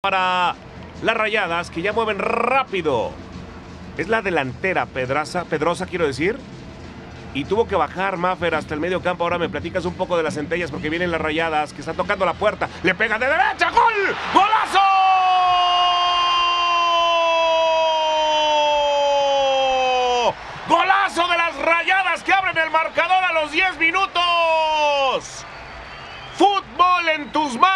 para las rayadas que ya mueven rápido. Es la delantera Pedraza, Pedrosa quiero decir. Y tuvo que bajar Maffer hasta el medio campo. Ahora me platicas un poco de las centellas porque vienen las rayadas que están tocando la puerta. Le pega de derecha. ¡Gol! ¡Golazo! ¡Golazo de las rayadas que abren el marcador a los 10 minutos! Fútbol en tus manos.